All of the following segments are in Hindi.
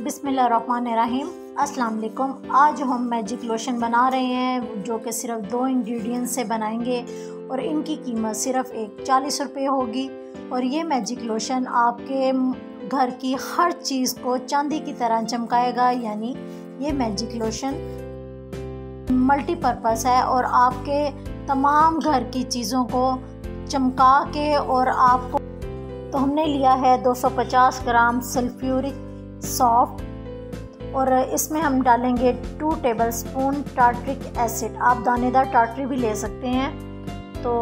बिसमीम अस्सलाम आज हम मैजिक लोशन बना रहे हैं, जो कि सिर्फ़ दो इंग्रेडिएंट से बनाएँगे, और इनकी कीमत सिर्फ़ एक चालीस रुपये होगी। और ये मैजिक लोशन आपके घर की हर चीज़ को चांदी की तरह चमकाएगा, यानी ये मैजिक लोशन मल्टीपर्पज़ है, और आपके तमाम घर की चीज़ों को चमका के, और आपको तो हमने लिया है 250 ग्राम सल्फ्यूरिक सॉफ्ट, और इसमें हम डालेंगे two tablespoon tartaric acid आप दानेदार टार्ट्री भी ले सकते हैं तो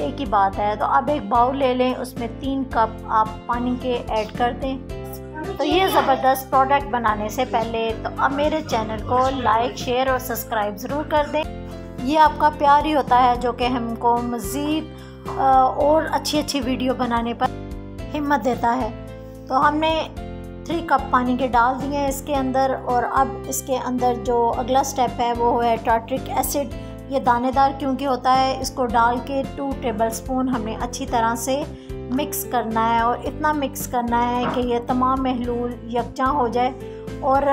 एक ही बात है। तो आप एक बाउल ले लें, उसमें तीन कप आप पानी के ऐड कर दें। तो ये ज़बरदस्त प्रोडक्ट बनाने से पहले तो अब मेरे चैनल को लाइक शेयर और सब्सक्राइब ज़रूर कर दें। ये आपका प्यार ही होता है, जो कि हमको मज़ीद और अच्छी अच्छी वीडियो बनाने पर हिम्मत देता है। तो हमने थ्री कप पानी के डाल दिए हैं इसके अंदर और अब इसके अंदर जो अगला स्टेप है वो है टाट्रिक एसिड ये दानेदार क्योंकि होता है? इसको डाल के टू टेबल स्पून हमने अच्छी तरह से मिक्स करना है और इतना मिक्स करना है कि ये तमाम महलूल यकजा हो जाए और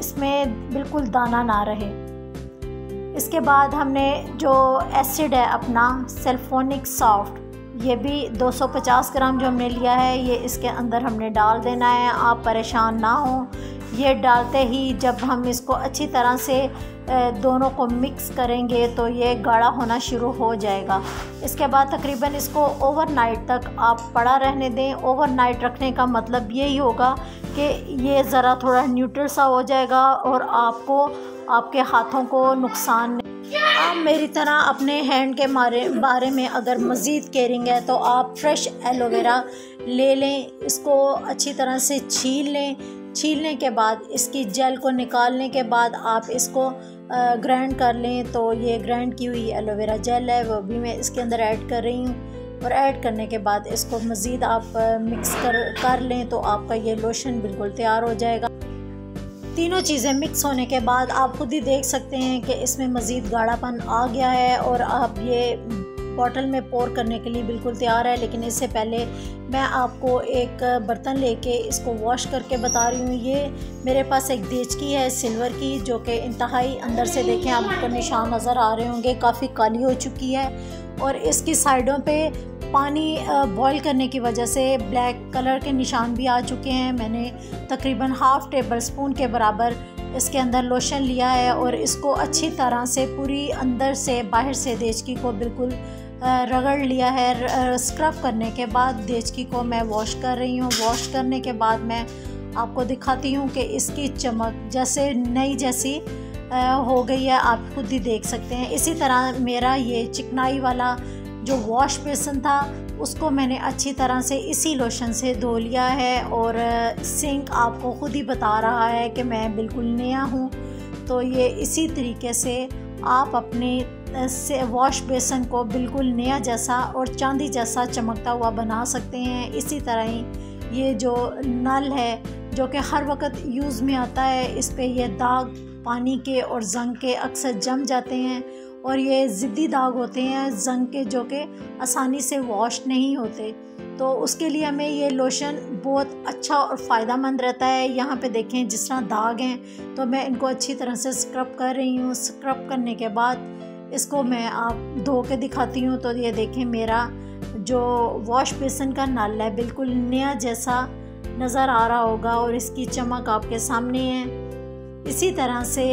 इसमें बिल्कुल दाना ना रहे। इसके बाद हमने जो एसिड है अपना सेल्फोनिक सॉफ्ट ये भी 250 ग्राम जो हमने लिया है, ये इसके अंदर हमने डाल देना है। आप परेशान ना हो। ये डालते ही जब हम इसको अच्छी तरह से दोनों को मिक्स करेंगे तो ये गाढ़ा होना शुरू हो जाएगा। इसके बाद तकरीबन इसको ओवरनाइट तक आप पड़ा रहने दें। ओवरनाइट रखने का मतलब यही होगा कि ये ज़रा थोड़ा न्यूट्रल सा हो जाएगा और आपको, आपके हाथों को नुकसान आप मेरी तरह अपने हैंड के मारे, बारे में अगर मज़ीद केयरिंग है तो आप फ्रेश एलोवेरा ले लें, इसको अच्छी तरह से छील लें। छीलने के बाद, इसकी जेल को निकालने के बाद आप इसको ग्राइंड कर लें तो ये ग्राइंड की हुई एलोवेरा जेल है, वो भी मैं इसके अंदर ऐड कर रही हूँ। और ऐड करने के बाद इसको मज़ीद आप मिक्स कर कर लें तो आपका ये लोशन बिल्कुल तैयार हो जाएगा। तीनों चीज़ें मिक्स होने के बाद आप खुद ही देख सकते हैं कि इसमें मज़ीद गाढ़ापन आ गया है और आप ये बॉटल में पोर करने के लिए बिल्कुल तैयार है। लेकिन इससे पहले मैं आपको एक बर्तन लेके इसको वॉश करके बता रही हूँ। ये मेरे पास एक देच की है सिल्वर की, जो कि इंतहाई अंदर से देखें आपको निशान नज़र आ रहे होंगे। काफ़ी काली हो चुकी है और इसकी साइडों पे पानी बॉईल करने की वजह से ब्लैक कलर के निशान भी आ चुके हैं। मैंने तकरीबन हाफ़ टेबल स्पून के बराबर इसके अंदर लोशन लिया है और इसको अच्छी तरह से पूरी अंदर से, बाहर से देचकी को बिल्कुल रगड़ लिया है। स्क्रब करने के बाद देचकी को मैं वॉश कर रही हूँ। वॉश करने के बाद मैं आपको दिखाती हूँ कि इसकी चमक जैसे, नई जैसी हो गई है। आप खुद ही देख सकते हैं। इसी तरह मेरा ये चिकनाई वाला जो वॉश बेसन था, उसको मैंने अच्छी तरह से इसी लोशन से धो लिया है और सिंक आपको ख़ुद ही बता रहा है कि मैं बिल्कुल नया हूँ। तो ये इसी तरीके से आप अपने से वॉश बेसन को बिल्कुल नया जैसा और चांदी जैसा चमकता हुआ बना सकते हैं। इसी तरह ही ये जो नल है, जो कि हर वक्त यूज़ में आता है, इस पर यह दाग, पानी के और जंग के अक्सर जम जाते हैं और ये ज़िद्दी दाग होते हैं जंग के, जो कि आसानी से वॉश नहीं होते। तो उसके लिए हमें ये लोशन बहुत अच्छा और फ़ायदा मंद रहता है। यहाँ पे देखें, जिस तरह दाग हैं तो मैं इनको अच्छी तरह से स्क्रब कर रही हूँ। स्क्रब करने के बाद इसको मैं आप धो के दिखाती हूँ। तो ये देखें, मेरा जो वॉश बेसन का नल है, बिल्कुल नया जैसा नज़र आ रहा होगा और इसकी चमक आपके सामने है। इसी तरह से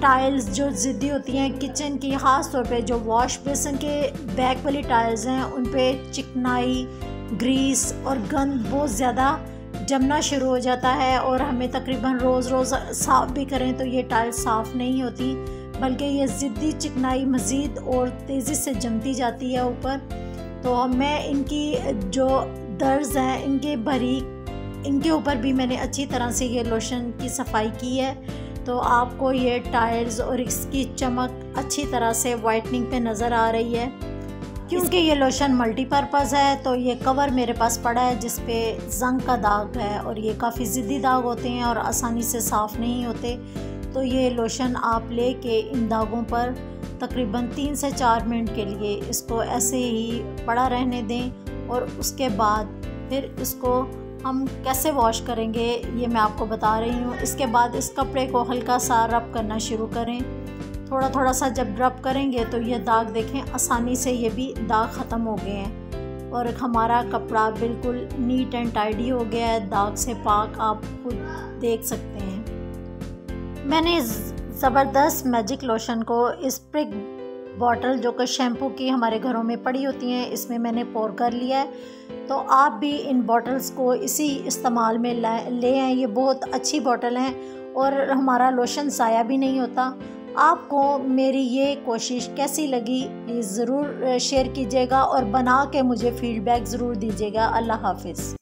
टाइल्स जो ज़िद्दी होती हैं किचन की ख़ास तौर पे जो वॉश बेसन के बैक वाली टाइल्स हैं, उन पर चिकनाई ग्रीस और गंद बहुत ज़्यादा जमना शुरू हो जाता है और हमें तकरीबन रोज़ रोज़ साफ़ भी करें तो ये टाइल साफ़ नहीं होती, बल्कि ये ज़िद्दी चिकनाई मज़ीद और तेज़ी से जमती जाती है ऊपर। तो मैं इनकी जो दर्ज हैं, इनके बारीक, इनके ऊपर भी मैंने अच्छी तरह से ये लोशन की सफ़ाई की है। तो आपको ये टाइल्स और इसकी चमक अच्छी तरह से वाइटनिंग पे नज़र आ रही है। क्योंकि ये लोशन मल्टीपर्पज़ है तो ये कवर मेरे पास पड़ा है, जिस पे जंग का दाग है और ये काफ़ी ज़िद्दी दाग होते हैं और आसानी से साफ़ नहीं होते। तो ये लोशन आप ले के इन दागों पर तकरीबन तीन से चार मिनट के लिए इसको ऐसे ही पड़ा रहने दें और उसके बाद फिर इसको हम कैसे वॉश करेंगे, ये मैं आपको बता रही हूँ। इसके बाद इस कपड़े को हल्का सा रब करना शुरू करें। थोड़ा थोड़ा सा जब रब करेंगे तो ये दाग देखें, आसानी से ये भी दाग ख़त्म हो गए हैं। और हमारा कपड़ा बिल्कुल नीट एंड टाइडी हो गया है। दाग से पाक आप खुद देख सकते हैं। मैंने ज़बरदस्त मैजिक लोशन को इस प्रिक बॉटल जो कि शैम्पू की हमारे घरों में पड़ी होती हैं, इसमें मैंने पोर कर लिया है। तो आप भी इन बॉटल्स को इसी इस्तेमाल में ले आएँ। ये बहुत अच्छी बॉटल हैं और हमारा लोशन साया भी नहीं होता। आपको मेरी ये कोशिश कैसी लगी प्लीज़ ज़रूर शेयर कीजिएगा और बना के मुझे फीडबैक ज़रूर दीजिएगा। अल्लाह हाफिज़।